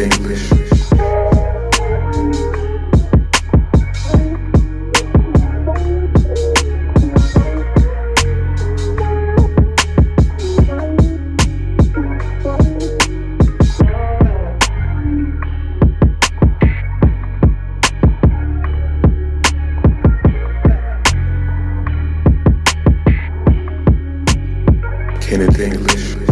English. Kenneth English.